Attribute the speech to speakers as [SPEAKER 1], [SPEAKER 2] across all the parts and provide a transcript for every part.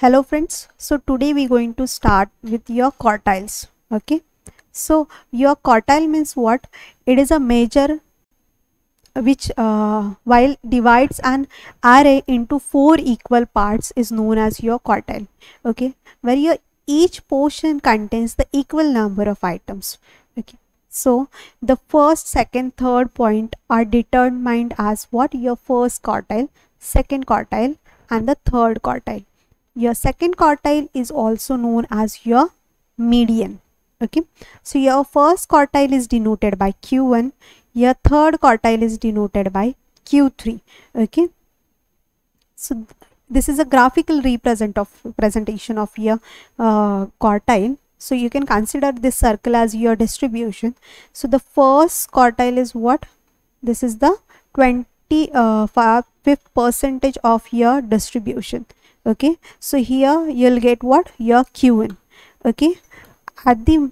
[SPEAKER 1] hello friends so today we're going to start with your quartiles okay? So your quartile means what? It is a measure which uh, while divides an array into four equal parts is known as your quartile okay? Where your each portion contains the equal number of items okay? So the first second third point are determined as what? Your first quartile second quartile and the third quartile your second quartile is also known as your median. Okay. So your first quartile is denoted by q1 your third quartile is denoted by q3 okay. So this is a graphical represent of presentation of your uh, quartile. So you can consider this circle as your distribution. So the first quartile is what? This is the 20 uh, percentage of your distribution okay? So here you'll get what? Your q1 okay? At the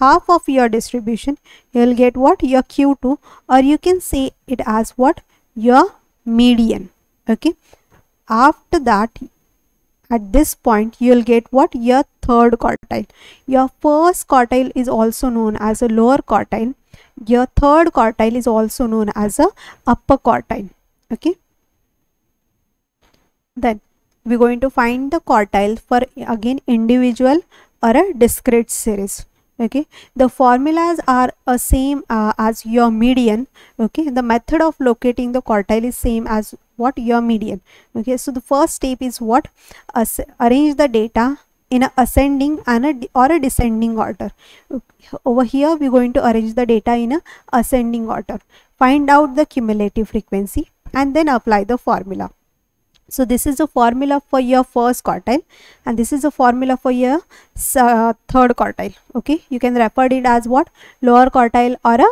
[SPEAKER 1] half of your distribution you'll get what? Your q2 or you can say it as what? Your median. Okay? After that at this point you'll get what? Your third quartile. Your first quartile is also known as a lower quartile. Your third quartile is also known as a upper quartile. Okay? Then we're going to find the quartile for again individual or a discrete series okay? The formulas are a same uh, as your median okay? The method of locating the quartile is same as what your median okay? So the first step is what? As arrange the data in a ascending and a or a descending order. Over here we're going to arrange the data in a ascending order. Find out the cumulative frequency and then apply the formula so this is a formula for your first quartile and this is a formula for your uh, third quartile. Okay, you can refer it as what? Lower quartile or a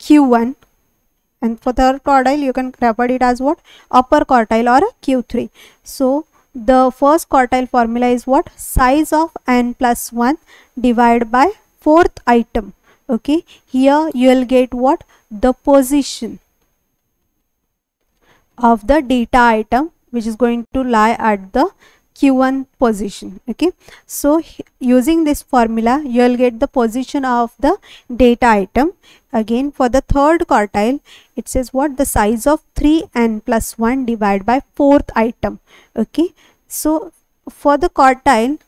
[SPEAKER 1] Q1 and for third quartile you can refer it as what? Upper quartile or a Q3. So the first quartile formula is what? Size of n plus 1 divided by fourth item okay? Here you will get what? The position of the data item which is going to lie at the q1 position okay? So using this formula you'll get the position of the data item. Again for the third quartile it says what? The size of 3n plus 1 divided by fourth item okay? So for the quartile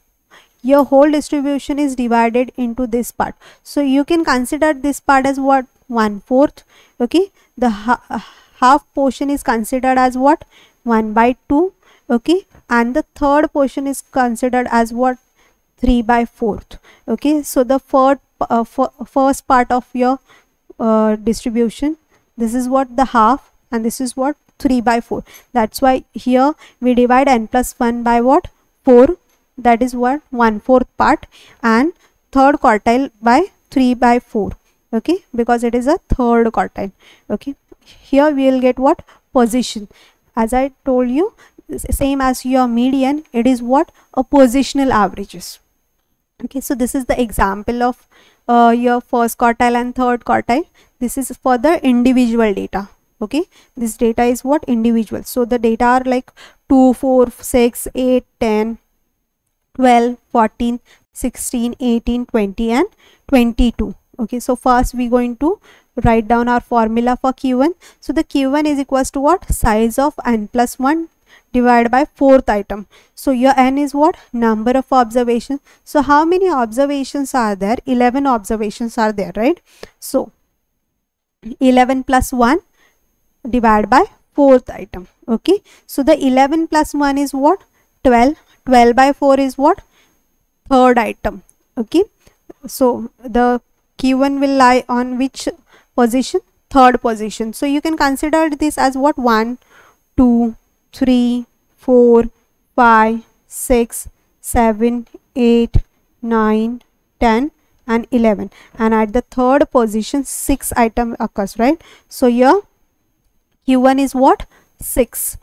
[SPEAKER 1] your whole distribution is divided into this part. So you can consider this part as what? One fourth okay? The ha uh, half portion is considered as what 1 by 2 okay? And the third portion is considered as what? 3 by 4th okay? So the first uh, first part of your uh, distribution this is what? The half and this is what? 3 by 4 that's why here we divide n plus 1 by what? 4 that is what? 1 fourth part. And third quartile by 3 by 4 okay? Because it is a third quartile okay? Here we will get what? Position as I told you same as your median it is what? A positional averages. Okay so this is the example of uh, your first quartile and third quartile. This is for the individual data. Okay this data is what? Individual. So the data are like 2 4 6 8 10 12 14 16 18 20 and 22 okay so first we going to write down our formula for q1 so the q1 is equals to what? Size of n plus 1 divided by fourth item. So your n is what? Number of observations. So how many observations are there? 11 observations are there right? So 11 plus 1 divided by fourth item. Okay so the 11 plus 1 is what? 12 12 by 4 is what? Third item. Okay so the q1 will lie on which position? Third position. So you can consider this as what? 1 2 3 4 5 6 7 8 9 10 and 11 and at the third position 6 item occurs right? So here q1 is what? 6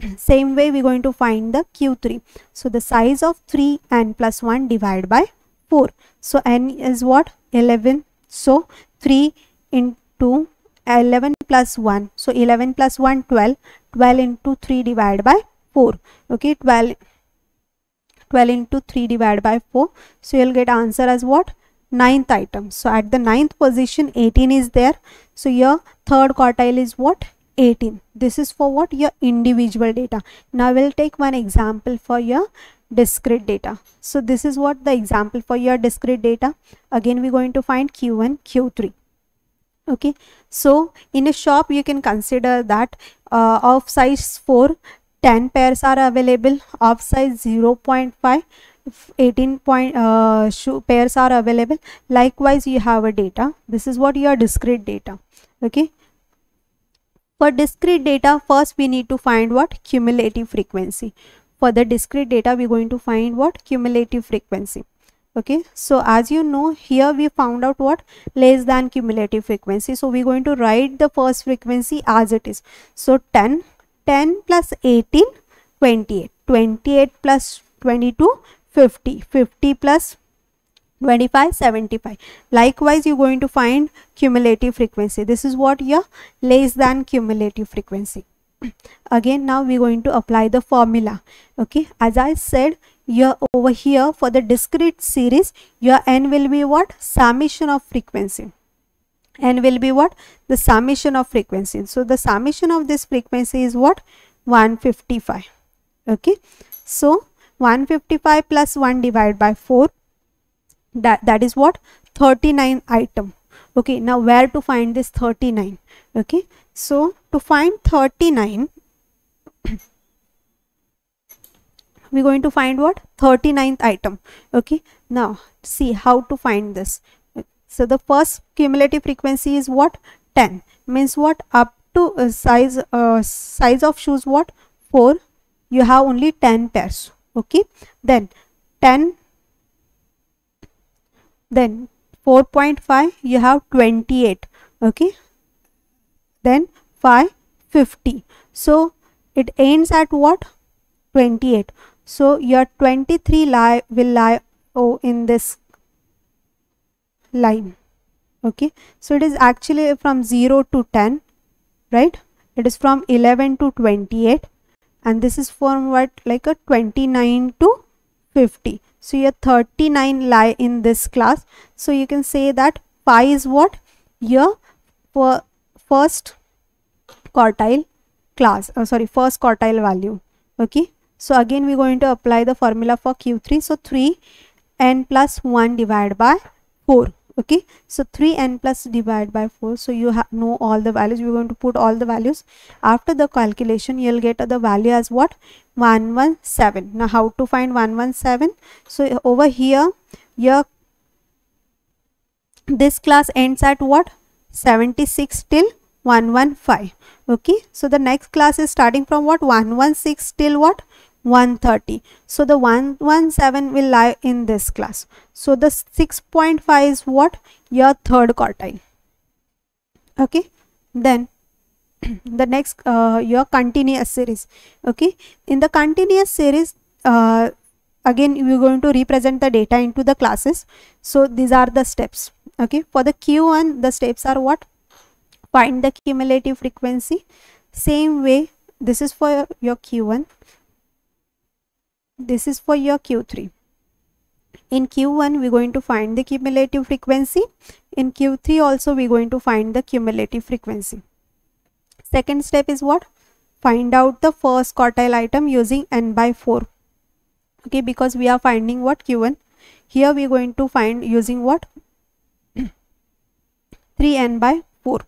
[SPEAKER 1] same way we're going to find the q3 so the size of 3 n plus 1 divided by 4 so n is what? 11 so 3 into 11 plus 1. So 11 plus 1 12. 12 into 3 divided by 4 okay 12 12 into 3 divided by 4 so you'll get answer as what? ninth item. So at the ninth position 18 is there. So your third quartile is what? 18 this is for what? your individual data. Now we'll take one example for your discrete data. So this is what the example for your discrete data. Again we're going to find q1 q3 okay. So in a shop you can consider that uh, of size 4 10 pairs are available. Of size 0.5 18 point uh, pairs are available. Likewise you have a data. This is what your discrete data. Okay. For discrete data first we need to find what? Cumulative frequency for the discrete data we're going to find what? Cumulative frequency. Okay? So as you know here we found out what? Less than cumulative frequency. So we're going to write the first frequency as it is. So 10 10 plus 18 28 28 plus 22 50 50 plus 25 75 likewise you're going to find cumulative frequency. This is what your less than cumulative frequency again now we're going to apply the formula. Okay as i said here over here for the discrete series your n will be what? Summation of frequency. n will be what? The summation of frequency. So the summation of this frequency is what? 155 okay so 155 plus 1 divided by 4 that that is what? 39 item okay now where to find this 39 okay so to find 39 we're going to find what? 39th item. Okay now see how to find this. So the first cumulative frequency is what? 10 means what? Up to uh, size uh, size of shoes what? 4 you have only 10 pairs. Okay then 10 then 4.5 you have 28 okay? Then 5 50 so it ends at what? 28 so your 23 lie will lie oh in this line okay? So it is actually from 0 to 10 right? It is from 11 to 28 and this is from what like a 29 to 50 so your 39 lie in this class. So you can say that pi is what? Your first quartile class oh, sorry first quartile value. Okay? So again we're going to apply the formula for q3 so 3 n plus 1 divided by 4 okay so 3 n plus divided by 4 so you know all the values we're going to put all the values. After the calculation you'll get the value as what? 117 now how to find 117 so over here your this class ends at what? 76 till 115 okay so the next class is starting from what? 116 till what 130 so the 117 will lie in this class. So the 6.5 is what? Your third quartile. Okay? Then the next uh, your continuous series. Okay? In the continuous series uh, again we're going to represent the data into the classes. So these are the steps. Okay? For the q1 the steps are what? Find the cumulative frequency. Same way this is for your q1 this is for your q3 in q1 we're going to find the cumulative frequency. In q3 also we're going to find the cumulative frequency. Second step is what? Find out the first quartile item using n by 4 okay because we are finding what? Q1 here we're going to find using what? 3n by 4